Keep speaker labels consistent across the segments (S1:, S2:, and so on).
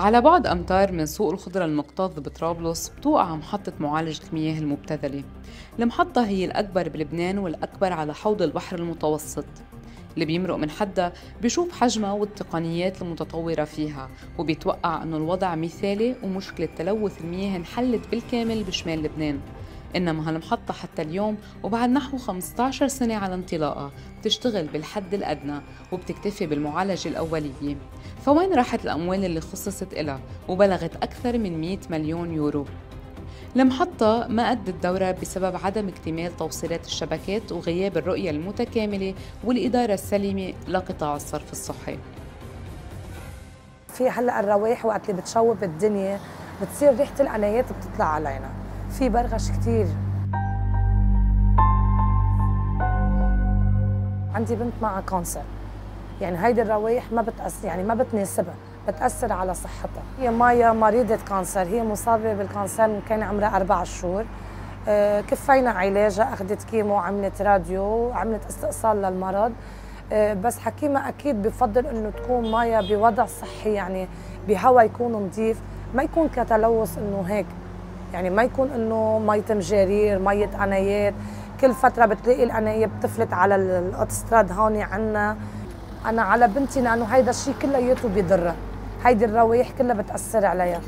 S1: على بعد أمتار من سوق الخضرة المكتظ بطرابلس بتوقع محطة معالجة المياه المبتذلة. المحطة هي الأكبر بلبنان والأكبر على حوض البحر المتوسط. اللي بيمرق من حدها بيشوف حجمها والتقنيات المتطورة فيها وبيتوقع أنه الوضع مثالي ومشكلة تلوث المياه انحلت بالكامل بشمال لبنان. إنما هالمحطة حتى اليوم وبعد نحو 15 سنة على انطلاقها بتشتغل بالحد الأدنى وبتكتفي بالمعالجة الأولية. فوين راحت الأموال اللي خصصت إلها؟ وبلغت أكثر من 100 مليون يورو. المحطة ما أدت دورها بسبب عدم اكتمال توصيلات الشبكات وغياب الرؤية المتكاملة والإدارة السليمة لقطاع الصرف الصحي.
S2: في هلأ الروايح وقت اللي بتشوب الدنيا بتصير ريحة العنايات بتطلع علينا. في برغش كثير عندي بنت معها cancer. يعني هيدي الروايح ما بتأثر يعني ما بتناسبها بتأثر على صحتها. هي مايا مريضة cancer هي مصابة بال cancer كان عمرها أربع شهور. آه، كفينا علاجها أخذت chemo عملت راديو عملت استئصال للمرض. آه، بس حكيمة أكيد بفضل إنه تكون مايا بوضع صحي يعني بهواء يكون نظيف ما يكون كتلوث إنه هيك. يعني ما يكون إنه مية مجارير مية نفايات. كل فترة بتلاقي العناية بتفلت على الأوتستراد هون عنا. أنا على بنتي لأنه هيدا الشيء كلياته بيضرها هيدي الروايح كلها بتأثر عليها.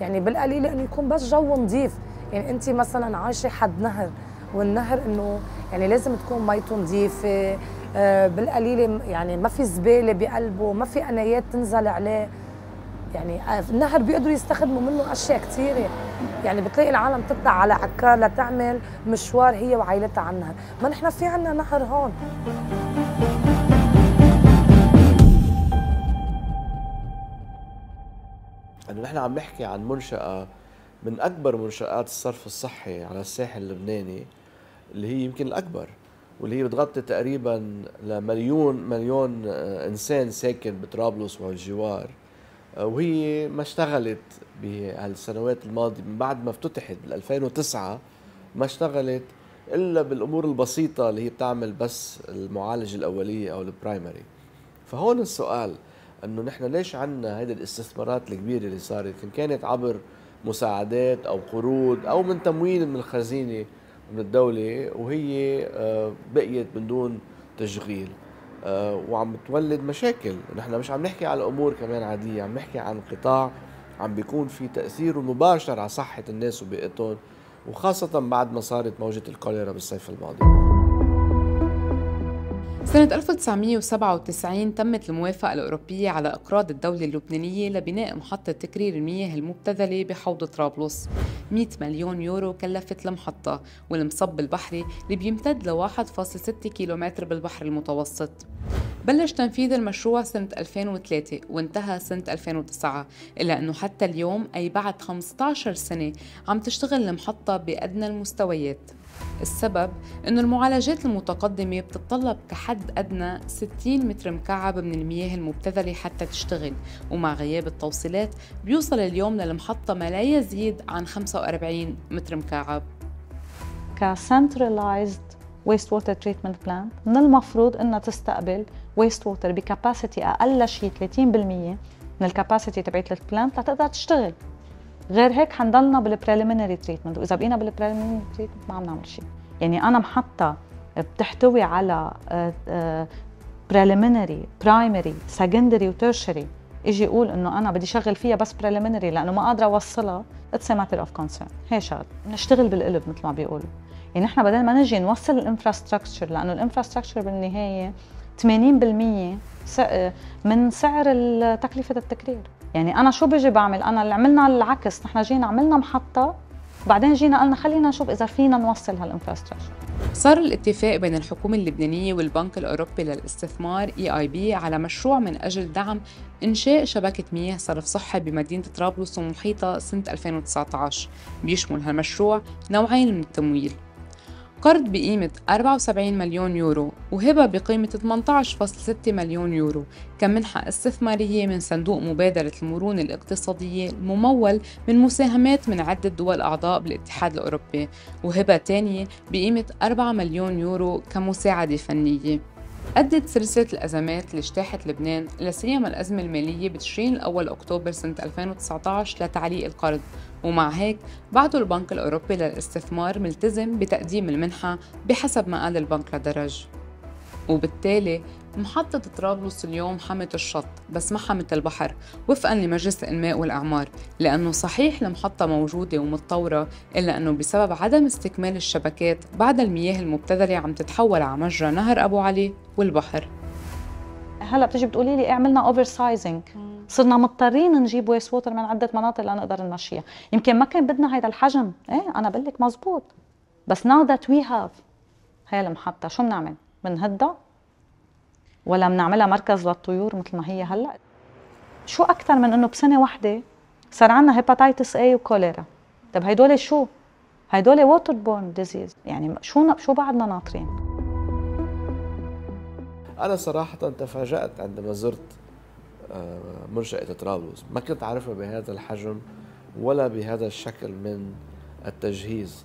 S2: يعني بالقليل إنه يكون بس جو نظيف يعني انت مثلا عايشة حد نهر والنهر إنه يعني لازم تكون ميته نظيفه آه بالقليل يعني ما في زبالة بقلبه ما في انايات تنزل عليه. يعني آه، النهر بيقدروا يستخدموا منه أشياء كثيرة. يعني بتلاقي العالم تطلع على عكار لتعمل مشوار هي وعائلتها على النهر. ما نحن في عنا نهر هون.
S3: إنه نحن عم نحكي عن منشأة من أكبر منشآت الصرف الصحي على الساحل اللبناني اللي هي يمكن الأكبر واللي هي بتغطي تقريبا لمليون مليون آه، إنسان ساكن بطرابلس والجوار وهي ما اشتغلت بهالسنوات الماضية من بعد ما افتتحت بال 2009 ما اشتغلت إلا بالأمور البسيطة اللي هي بتعمل بس المعالجة الأولية أو البرايمري. فهون السؤال إنه نحن ليش عندنا هيدي الاستثمارات الكبيرة اللي صارت؟ إن كانت عبر مساعدات أو قروض أو من تمويل من الخزينة من الدولة وهي آه، بقيت من دون تشغيل. وعم تولد مشاكل. نحن مش عم نحكي على أمور كمان عادية عم نحكي عن قطاع عم بيكون في تأثير مباشر على صحة الناس وبيئتهم وخاصة بعد ما صارت موجة الكوليرا بالصيف الماضي.
S1: سنة 1997 تمت الموافقة الأوروبية على إقراض الدولة اللبنانية لبناء محطة تكرير المياه المبتذلة بحوض طرابلس. 100 مليون يورو كلفت المحطة والمصب البحري اللي بيمتد ل 1.6 كيلومتر بالبحر المتوسط. بلش تنفيذ المشروع سنة 2003 وانتهى سنة 2009 إلا أنه حتى اليوم أي بعد 15 سنة عم تشتغل المحطة بأدنى المستويات. السبب أنه المعالجات المتقدمة بتتطلب كحد أدنى 60 متر مكعب من المياه المبتذلة حتى تشتغل ومع غياب التوصيلات بيوصل اليوم للمحطة ما لا يزيد عن 45 متر مكعب.
S4: كسنترلايزد waste water treatment plant من المفروض إنها تستقبل waste water ب capacity أقل شيء 30% من ال capacity تبعت ال plant لتقدر تشتغل. غير هيك حنضلنا بال preliminary treatment وإذا بقينا بال preliminary treatment ما عم نعمل شيء. يعني أنا محطة بتحتوي على preliminary primary secondary و tertiary إجي أقول إنه أنا بدي شغل فيها بس preliminary لأنه ما قادرة أوصلها. it's matter of concern هي شغل. بنشتغل بالقلب مثل ما بيقولوا. يعني نحن بدل ما نجي نوصل ال infrastructure لأنه ال infrastructure بالنهاية 80% من سعر تكلفة التكرير. يعني أنا شو بيجي بعمل؟ أنا اللي عملنا العكس نحن جينا عملنا محطة بعدين جينا قلنا خلينا نشوف إذا فينا نوصل هال infrastructure
S1: صار الاتفاق بين الحكومة اللبنانية والبنك الأوروبي للاستثمار EIB على مشروع من أجل دعم إنشاء شبكة مياه صرف صحي بمدينة طرابلس ومحيطها سنة 2019 بيشمل هالمشروع نوعين من التمويل. قرض بقيمة 74 مليون يورو وهبة بقيمة 18.6 مليون يورو كمنحة استثمارية من صندوق مبادرة المرونة الاقتصادية الممول من مساهمات من عدة دول أعضاء بالاتحاد الأوروبي وهبة تانية بقيمة 4 مليون يورو كمساعدة فنية. أدت سلسلة الأزمات اللي اجتاحت لبنان لا سيما الأزمة المالية بتشرين الأول أكتوبر سنة 2019 لتعليق القرض ومع هيك بعده البنك الأوروبي للاستثمار ملتزم بتقديم المنحة بحسب ما قال البنك لدرج. وبالتالي محطة طرابلس اليوم حمت الشط بس ما حمت البحر وفقا لمجلس الإنماء والإعمار لأنه صحيح المحطة موجودة ومتطورة إلا أنه بسبب عدم استكمال الشبكات بعد المياه المبتذلة عم تتحول على مجرى نهر أبو علي والبحر.
S4: هلا بتجي بتقولي لي اعملنا oversizing صرنا مضطرين نجيب waste water من عدة مناطق لنقدر نمشيها. يمكن ما كان بدنا هذا الحجم. إيه أنا بقول لك مزبوط. بس now that we have هي المحطة شو بنعمل؟ بنهدها ولا بنعملها مركز للطيور مثل ما هي هلأ؟ شو أكثر من إنه بسنة واحدة صار عندنا hepatitis A وكوليرا؟ طب هدول شو؟ هدول waterborne disease يعني شو شو بعدنا ناطرين؟
S3: أنا صراحة تفاجأت عندما زرت منشاه طرابلس ما كنت عارفها بهذا الحجم ولا بهذا الشكل من التجهيز.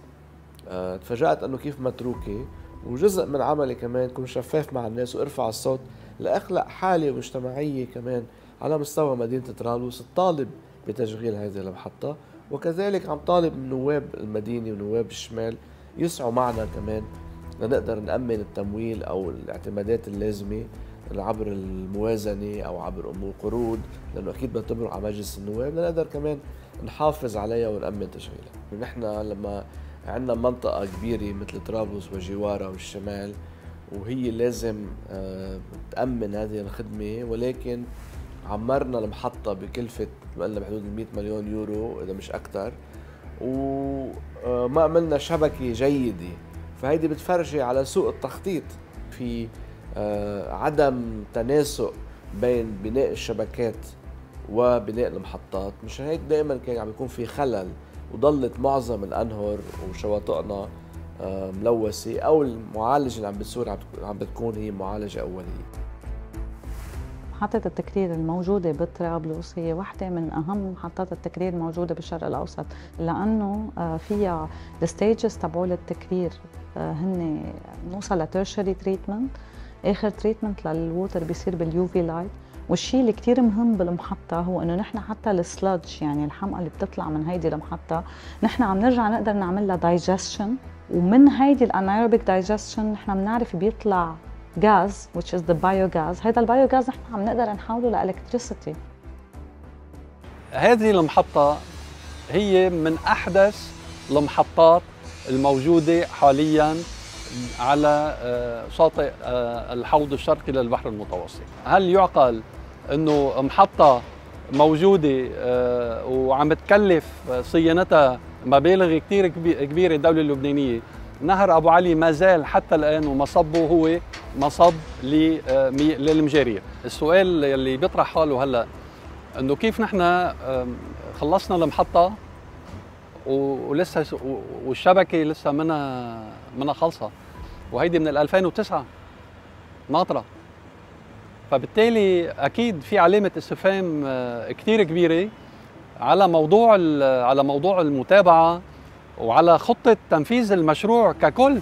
S3: آه، تفاجأت أنه كيف متروكة وجزء من عملي كمان كون شفاف مع الناس وارفع الصوت لأخلق حالة مجتمعية كمان على مستوى مدينة طرابلس الطالب بتشغيل هذه المحطة وكذلك عم طالب من نواب المدينة ونواب الشمال يسعوا معنا كمان لنقدر نأمن التمويل أو الاعتمادات اللازمة. عبر الموازنة أو عبر أمور قروض لأنه أكيد بدها تمرق على مجلس النواب لنقدر كمان نحافظ عليها ونأمن تشغيلها. نحن لما عندنا منطقة كبيرة مثل طرابلس وجوارها والشمال وهي لازم آه، تأمن هذه الخدمة ولكن عمرنا المحطة بكلفة قلنا بحدود ال 100 مليون يورو إذا مش أكثر وما عملنا شبكة جيدة. فهيدي بتفرجي على سوء التخطيط في آه، عدم تناسق بين بناء الشبكات وبناء المحطات مشان هيك دائما كان عم يكون في خلل وضلت معظم الأنهر وشواطئنا آه، ملوثة أو المعالجة اللي عم بتصير عم بتكون هي معالجة أولية.
S4: محطة التكرير الموجودة بطرابلس هي واحدة من أهم محطات التكرير الموجودة بالشرق الأوسط لأنه آه، فيها ال stages تبعول التكرير آه، هن نوصل ل tertiary treatment آخر treatment لل water بيصير بال UV light والشيء اللي كثير مهم بالمحطة هو إنه نحن حتى ال sludge يعني الحمأة اللي بتطلع من هيدي المحطة نحن عم نرجع نقدر نعمل لها digestion ومن هيدي ال anaerobic digestion نحن بنعرف بيطلع غاز which is the biogas. هذا ال biogas نحن عم نقدر نحوله ل electricity.
S5: هذه المحطة هي من أحدث المحطات الموجودة حاليا على آه، شاطئ آه، الحوض الشرقي للبحر المتوسط. هل يعقل أنه محطة موجودة آه، وعم تكلف صيانتها مبالغ كثير كبيرة الدولة اللبنانية؟ نهر أبو علي ما زال حتى الآن ومصبه هو مصب للمجارية. السؤال اللي بيطرح حاله هلأ إنه كيف نحن خلصنا المحطة ولسه والشبكة لسه منها منها خالصه وهيدي من 2009 ناطرة. فبالتالي أكيد في علامة استفهام آه، كثير كبيرة على موضوع على موضوع المتابعة وعلى خطة تنفيذ المشروع ككل.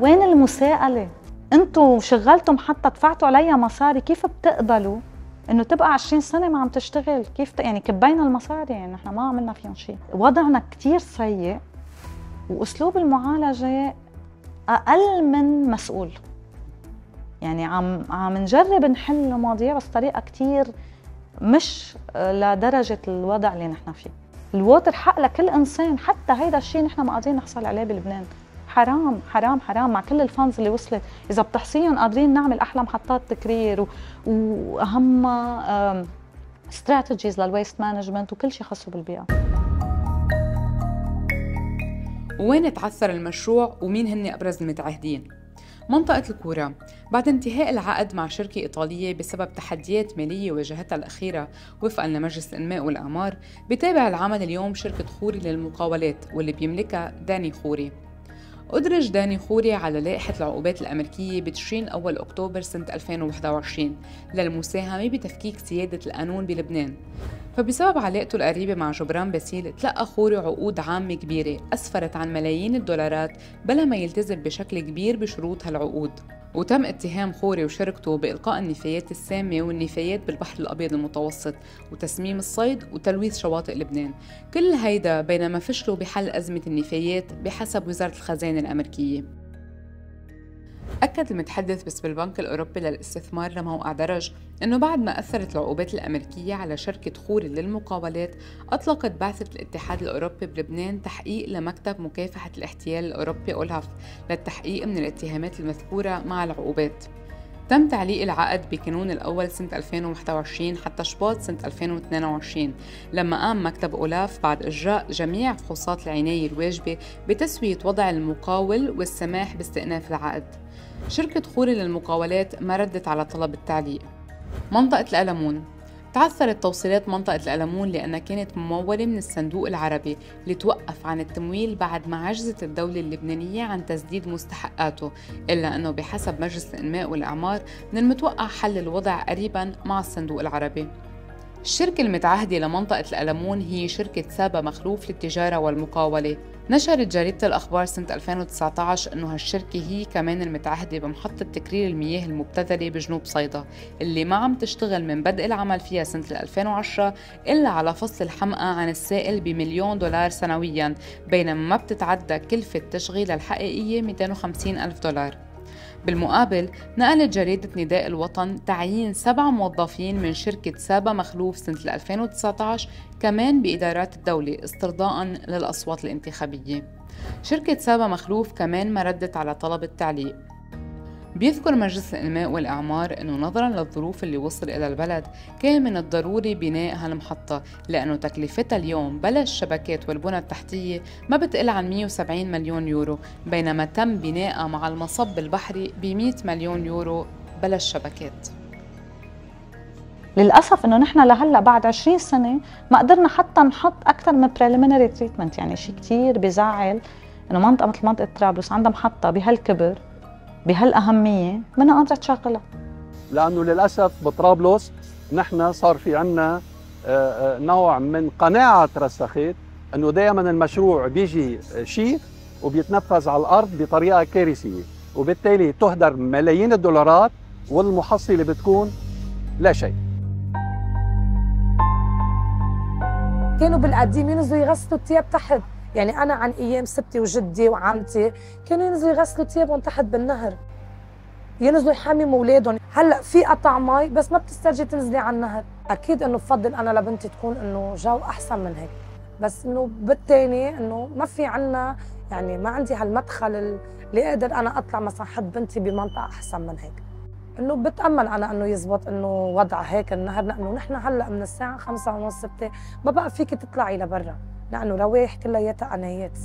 S4: وين المساءلة؟ أنتم شغلتم حتى دفعتوا عليها مصاري كيف بتقبلوا إنه تبقى 20 سنة ما عم تشتغل؟ كيف. يعني كبينا المصاري يعني نحن ما عملنا فيهم شيء. وضعنا كثير سيء. وأسلوب المعالجة أقل من مسؤول. يعني عم عم نجرب نحل المواضيع بس طريقة كثير مش لدرجة الوضع اللي نحن فيه. الووتر حق لكل إنسان حتى هيدا الشيء نحن ما قادرين نحصل عليه بلبنان. حرام حرام حرام مع كل ال funds اللي وصلت. إذا بتحصيهم قادرين نعمل أحلى محطات تكرير وأهم strategies لل waste management وكل شيء خاصه بالبيئة.
S1: وين تعثر المشروع ومين هن أبرز المتعهدين؟ منطقة الكورة. بعد انتهاء العقد مع شركة إيطالية بسبب تحديات مالية واجهتها الأخيرة وفقا لمجلس الإنماء والإعمار بتابع العمل اليوم شركة خوري للمقاولات واللي بيملكها داني خوري. أدرج داني خوري على لائحة العقوبات الأمريكية بتشرين أول أكتوبر سنة 2021 للمساهمة بتفكيك سيادة القانون بلبنان. فبسبب علاقته القريبة مع جبران باسيل تلقى خوري عقود عامة كبيرة أسفرت عن ملايين الدولارات بلا ما يلتزم بشكل كبير بشروط هالعقود. وتم اتهام خوري وشركته بإلقاء النفايات السامة والنفايات بالبحر الأبيض المتوسط وتسميم الصيد وتلويث شواطئ لبنان. كل هيدا بينما فشلوا بحل أزمة النفايات بحسب وزارة الخزانة الأمريكية. أكد المتحدث باسم البنك الأوروبي للاستثمار لموقع درج أنه بعد ما أثرت العقوبات الأمريكية على شركة خوري للمقاولات أطلقت بعثة الاتحاد الأوروبي بلبنان تحقيق لمكتب مكافحة الاحتيال الأوروبي أولهاف للتحقيق من الاتهامات المذكورة مع العقوبات. تم تعليق العقد بكانون الأول سنة 2021 حتى شباط سنة 2022 لما قام مكتب أولاف بعد إجراء جميع فحوصات العناية الواجبة بتسوية وضع المقاول والسماح باستئناف العقد. شركة خوري للمقاولات ما ردت على طلب التعليق. منطقة الألمون. تعثرت توصيلات منطقة الألمون لأنها كانت ممولة من الصندوق العربي لتوقف عن التمويل بعد ما عجزت الدولة اللبنانية عن تسديد مستحقاته إلا أنه بحسب مجلس الإنماء والإعمار من المتوقع حل الوضع قريبا مع الصندوق العربي. الشركة المتعهدة لمنطقة الألمون هي شركة سابا مخلوف للتجارة والمقاولة. نشرت جريدة الأخبار سنة 2019 أنه هالشركة هي كمان المتعهدة بمحطة تكرير المياه المبتذلة بجنوب صيدا اللي ما عم تشتغل من بدء العمل فيها سنة 2010 إلا على فصل الحمقى عن السائل بمليون دولار سنويا بينما ما بتتعدى كلفة تشغيل الحقيقية 250 ألف دولار. بالمقابل نقلت جريدة نداء الوطن تعيين سبع موظفين من شركة سابا مخلوف سنة 2019 كمان بإدارات الدولة استرضاء للأصوات الانتخابية. شركة سابا مخلوف كمان ما ردت على طلب التعليق. بيذكر مجلس الإنماء والإعمار أنه نظرا للظروف اللي وصل إلى البلد كان من الضروري بناء هالمحطة لأنه تكلفتها اليوم بلا الشبكات والبنى التحتية ما بتقل عن 170 مليون يورو بينما تم بناءها مع المصب البحري ب 100 مليون يورو بلا الشبكات.
S4: للأسف إنه نحن لهلأ بعد 20 سنة ما قدرنا حتى نحط أكثر من preliminary treatment يعني شيء كثير بزعل إنه منطقة مثل منطقة طرابلس عندها محطة بهالكبر. بهالأهمية منا قادرة تشغلها
S5: لأنه للأسف بطرابلس نحن صار في عنا آه، آه، نوع من قناعة رسخت إنه دائما المشروع بيجي شيء وبيتنفذ على الأرض بطريقة كارثية وبالتالي تهدر ملايين الدولارات والمحصلة بتكون لا شيء.
S2: كانوا بالقديم ينزلوا يغسلوا الثياب تحت. يعني أنا عن أيام ستي وجدي وعمتي كانوا ينزلوا يغسلوا ثيابهم تحت بالنهر. ينزلوا يحمموا أولادهم. هلأ في قطع مي بس ما بتسترجي تنزلي على النهر. أكيد إنه بفضل أنا لبنتي تكون إنه جو أحسن من هيك. بس إنه بالتاني إنه ما في عنا يعني ما عندي هالمدخل اللي أقدر أنا أطلع مثلا حد بنتي بمنطقة أحسن من هيك. إنه بتأمل أنا إنه يزبط إنه وضع هيك النهر. لأنه نحن هلأ من الساعة 5 ونص 6 ما بقى فيك تطلعي لبرا. لأنه روايح كلياتها انايات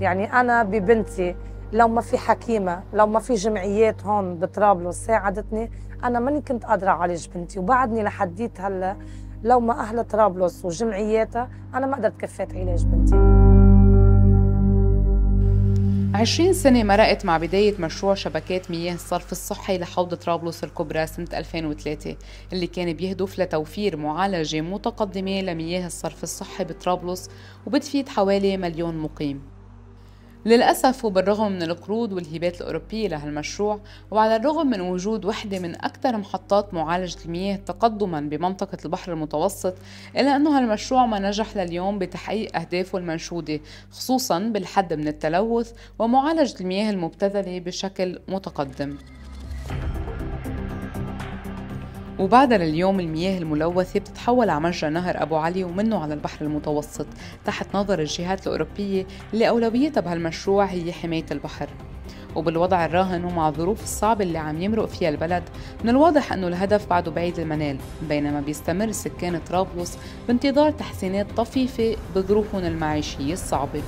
S2: يعني أنا ببنتي لو ما في حكيمة لو ما في جمعيات هون بطرابلس ساعدتني أنا ماني كنت قادرة أعالج بنتي. وبعدني لحديت هلا لو ما أهل طرابلس وجمعياتها أنا ما قدرت كفيت علاج بنتي.
S1: 20 سنة مرقت مع بداية مشروع شبكات مياه الصرف الصحي لحوض طرابلس الكبرى سنة 2003 اللي كان بيهدف لتوفير معالجة متقدمة لمياه الصرف الصحي بطرابلس وبتفيد حوالي مليون مقيم. للأسف وبالرغم من القروض والهبات الأوروبية لهالمشروع وعلى الرغم من وجود وحدة من أكثر محطات معالجة المياه تقدما بمنطقة البحر المتوسط إلا أنه هالمشروع ما نجح لليوم بتحقيق أهدافه المنشودة خصوصا بالحد من التلوث ومعالجة المياه المبتذلة بشكل متقدم. وبعدها لليوم المياه الملوثة بتتحول على مجرى نهر أبو علي ومنه على البحر المتوسط تحت نظر الجهات الأوروبية اللي أولويتها بهالمشروع هي حماية البحر. وبالوضع الراهن ومع الظروف الصعبة اللي عم يمرق فيها البلد من الواضح أنه الهدف بعده بعيد المنال بينما بيستمر سكان طرابلس بانتظار تحسينات طفيفة بظروفهم المعيشية الصعبة.